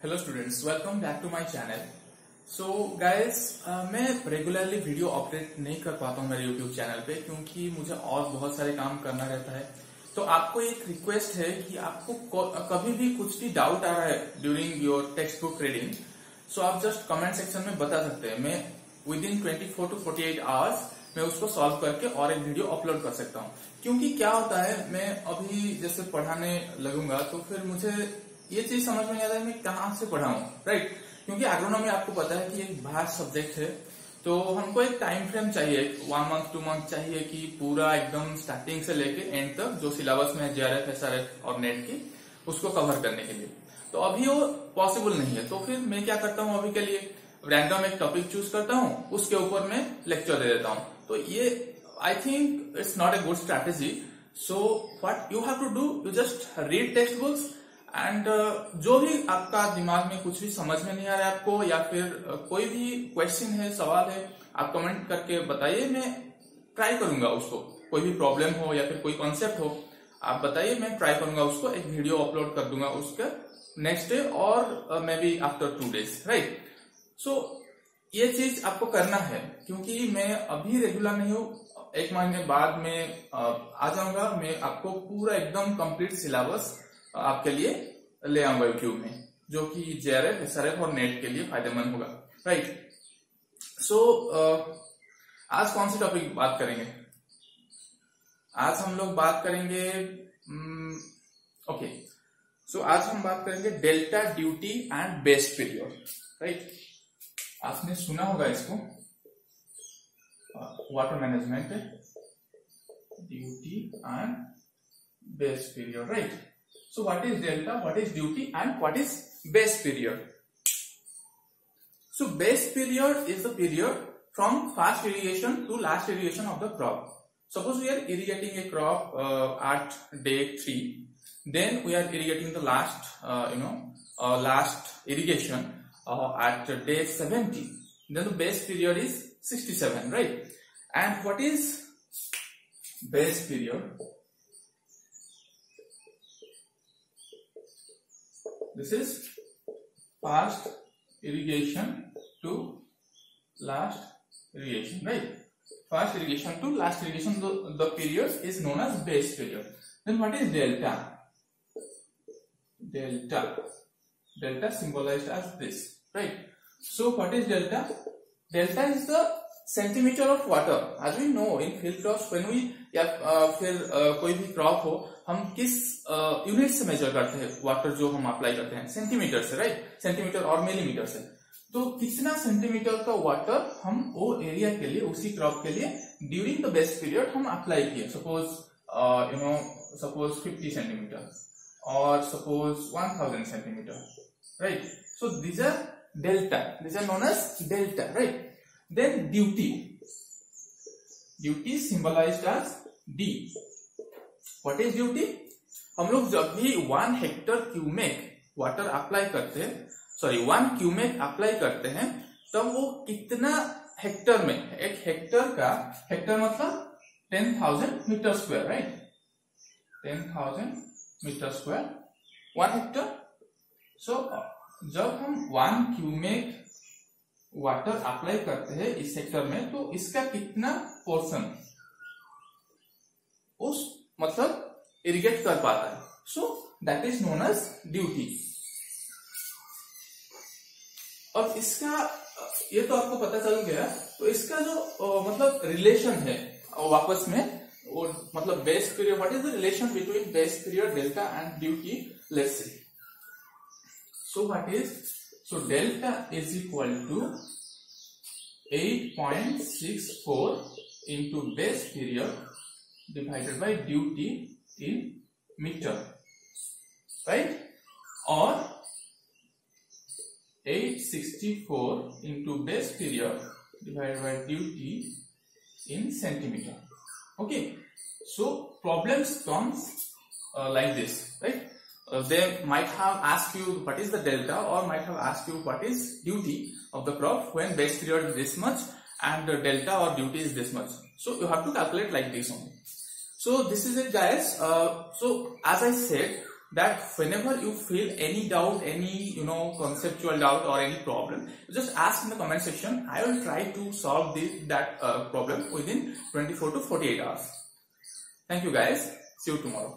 Hello students welcome back to my channel so guys मैं regularly video update नहीं कर पाता हूँ मेरे यूट्यूब चैनल पे क्योंकि मुझे और बहुत सारे काम करना रहता है। तो आपको एक रिक्वेस्ट है कि आपको कभी भी कुछ भी डाउट आ रहा है during your text book reading so आप जस्ट कमेंट सेक्शन में बता सकते हैं। मैं within twenty four to forty eight hours मैं उसको सॉल्व करके और एक वीडियो अपलोड कर सकता हूँ। क्योंकि क्या होता है, मैं अभी जैसे पढ़ाने लगूँगा तो फिर मुझे ये चीज़ समझ में नहीं आता है मैं कहाँ से पढ़ाऊं राइट क्योंकि एग्रोनॉमी आपको पता है कि एक भार सब्जेक्ट है तो हमको एक टाइम फ्रेम चाहिए वन मंथ टू मंथ चाहिए कि पूरा एकदम स्टार्टिंग से लेके एंड तक जो सिलेबस में जेआरएफ एसआरएफ और नेट की, उसको कवर करने के लिए। तो अभी वो पॉसिबल नहीं है तो फिर मैं क्या करता हूँ अभी के लिए? रैंडम एक टॉपिक चूज़ करता हूँ, उसके ऊपर मैं लेक्चर दे देता हूँ। तो ये I think it's not a good strategy so what you have to do you just read text books and uh, जो भी आपका दिमाग में कुछ भी समझ में नहीं आ रहा है आपको या फिर uh, कोई भी क्वेश्चन है सवाल है आप कमेंट करके बताइए मैं ट्राई करूँगा उसको। कोई भी प्रॉब्लम हो या फिर कोई कॉन्सेप्ट हो आप बताइए मैं ट्राई करूँगा उसको एक वीडियो अपलोड कर दूँगा उसके नेक्स्ट डे और maybe after two days right so ये चीज़ आपको करना है क्योंकि मैं अभी रेगुलर नहीं हूँ एक महीने बाद में uh, आ जाऊँगा मैं आपको पूरा एकदम कंप्लीट सिलेबस आपके लिए ले आऊँगा यूट्यूब में जो कि जेआरएफ एसआरएफ और नेट के लिए फ़ायदेमंद होगा। राइट सो so, आज कौन सी टॉपिक बात करेंगे? आज हम लोग बात करेंगे ओके सो आज हम बात करेंगे delta duty and base period right आपने सुना होगा इसको? Water management duty and base period right So what is delta, what is duty and what is base period? So base period is the period from first irrigation to last irrigation of the crop. Suppose we are irrigating a crop uh, at day 3, then we are irrigating the last, uh, you know, uh, last irrigation uh, at day 70. Then the base period is 67, right? And what is base period? This is past irrigation to last irrigation, right? First irrigation to last irrigation, the, the period is known as base period. Then what is delta? Delta. Delta symbolized as this, right? So what is delta? Delta is the centimeter of water As we know in field crops, when we या फिर कोई भी crop हो हम किस unit से major करते हैं वाटर जो हम अप्लाई करते हैं? सेंटीमीटर से राइट सेंटीमीटर और मिलीमीटर से। तो कितना सेंटीमीटर का वाटर हम वो एरिया के लिए उसी क्रॉप के लिए ड्यूरिंग द बेस्ट पीरियड हम अप्लाई किए? Suppose you know suppose 50 centimetre और suppose 1000 centimetre right so these are delta this are known as delta right then duty duty symbolised as D what is duty हम लोग जब भी one hectare cumec water apply करते हैं sorry one cumec apply करते हैं तब वो कितना हेक्टर में? एक हेक्टर का हेक्टर मतलब ten thousand metre square right ten thousand metre square one hectare so जब हम वन क्यूमेक वाटर अप्लाई करते हैं इस सेक्टर में तो इसका कितना पोर्शन उस मतलब इरिगेट कर पाता है। So that is known as duty और इसका, ये तो आपको पता चल गया तो इसका जो मतलब रिलेशन है, वापस में, वो मतलब base period what is the relation between base period delta and duty let's see so what is So delta is equal to 8.64 into base period divided by duty in meter. Right? Or 864 into base period divided by duty in centimeter. Okay. So problems comes uh, like this. Right? They might have asked you what is the delta or might have asked you what is duty of the crop when base period is this much and the delta or duty is this much so you have to calculate like this only so this is it guys. Uh, so as I said, that whenever you feel any doubt, any you know conceptual doubt or any problem, just ask in the comment section. I will try to solve this that uh, problem within 24 to 48 hours. Thank you guys. See you tomorrow.